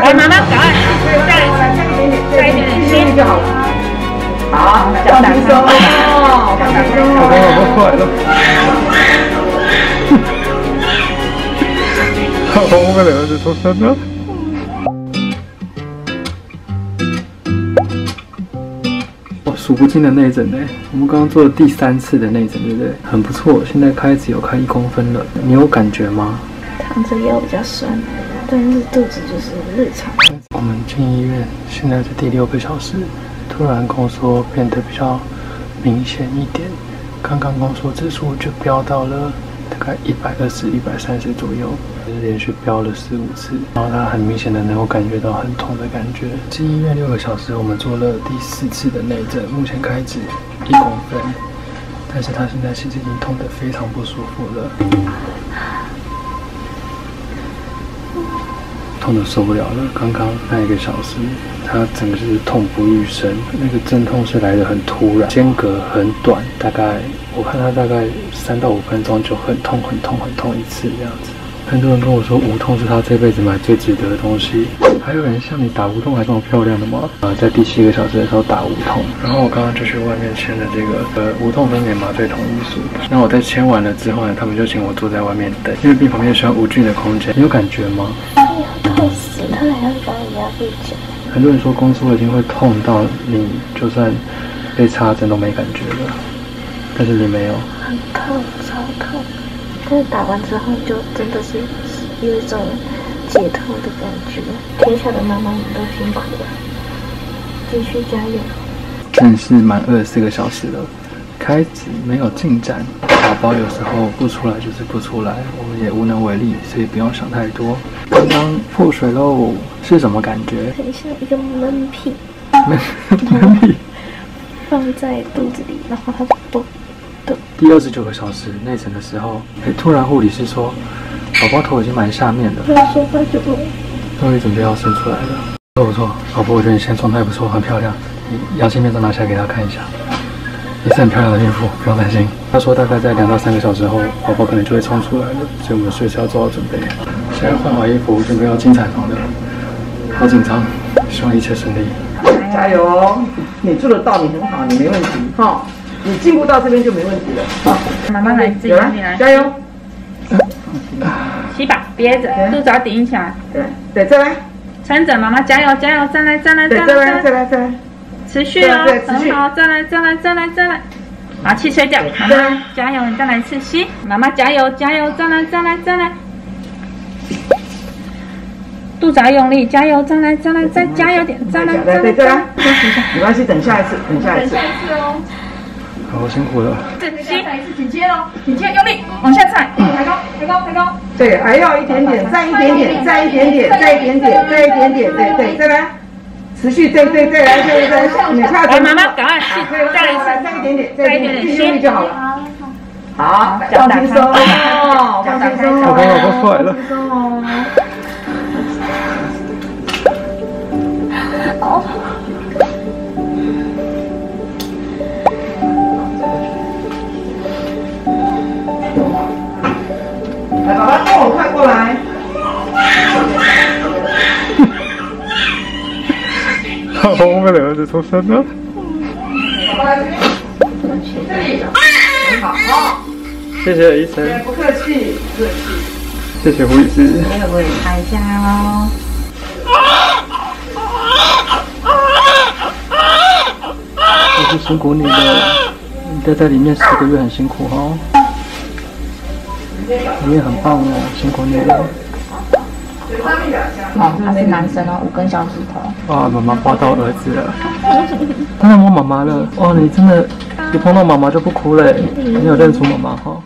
来妈妈，赶快，再来再一点点心就好了。好，放轻松，放轻松。老公，老公快了。老公，我们的儿子出生了。哇，数不尽的内诊呢。我们刚刚做了第三次的内诊，对不对？很不错，现在开始有开一公分了。你有感觉吗？躺着腰比较酸，但是肚子就是日常。我们进医院，现在是第六个小时，突然宫缩变得比较明显一点。刚刚宫缩指数就飙到了大概一百二十、一百三十左右，就是连续飙了四五次，然后他很明显的能够感觉到很痛的感觉。进医院六个小时，我们做了第四次的内诊，目前开指一公分，但是他现在其实已经痛得非常不舒服了。痛的受不了了，刚刚那一个小时，他整个是痛不欲生，那个阵痛是来的很突然，间隔很短，大概我看他大概三到五分钟就很痛很痛很痛一次这样子。很多人跟我说无痛是他这辈子买最值得的东西，还有人像你打无痛还这么漂亮的吗？啊，在第七个小时的时候打无痛，然后我刚刚就去外面签了这个呃无痛分娩麻醉同意书。那我在签完了之后呢，他们就请我坐在外面等，因为病房面需要无菌的空间。你有感觉吗？他还要把你压背脚。很多人说宫缩已经会痛到你就算被插针都没感觉了，但是你没有。很痛，超痛。但是打完之后就真的是有一种解脱的感觉。天下的妈妈们都辛苦了，继续加油。真是满二十四个小时了，开指没有进展，宝宝有时候不出来就是不出来，我们也无能为力，所以不用想太多。刚刚破水喽，是什么感觉？很像一个闷屁闷闷屁。放在肚子里，然后它不动。第二十九个小时内诊的时候，哎，突然护理师说，宝宝头已经蛮下面了，他说话就不终于准备要生出来了。不错不错，老婆，我觉得你现在状态不错，很漂亮。你阳性面罩拿下来给他看一下，也是很漂亮的孕妇，不用担心。他说大概在两到三个小时后，宝宝可能就会冲出来了，所以我们随时要做好准备。现在换好衣服，准备要进产房了，好紧张，希望一切顺利。加油哦！你做得到，你很好，你没问题哈。你进步到这边就没问题了。好，慢慢来，自己有了你来，加油！吸吧，憋着，肚子要顶起来，对对，再来，撑着，妈妈加油加油，再来再来对，再再来，来再来，再来。持续哦对对，持续很好，再来再来再来再来，把气吹掉，妈对妈加油，你再来一次吸，妈妈加油加油，再来再来再来。肚子要用力，加油！再来，再来，再加油点！再来，再来，对，再来再来。，没关系，等下一次，等下一次下一次哦。好辛苦了，吸，再一次紧接喽，紧接用力往下踩，抬高，抬高，抬高。对，还要一点点，再一点点，再一点点，再一点点，再一点点，对对，再来，持续，对对，再来，再来，再来，你看，来，妈妈赶快吸，对，再来一次，再一点点，再一点点，再一点点用力就好了。好，放轻松。哦，放轻松。老公老公哦，出来了。我们的儿子出生了。爸爸来这边，这里，很好，谢谢医生，不客气，不客气。谢谢胡医师。那个我也拍一下哦。我是辛苦你了，你待在里面十个月很辛苦哦，你也很棒哦，辛苦你了。好，他是男生哦，五根小指头。哇，妈妈抱到儿子了，当然摸妈妈了。哇，你真的，一碰到妈妈就不哭了，你有认出妈妈哈？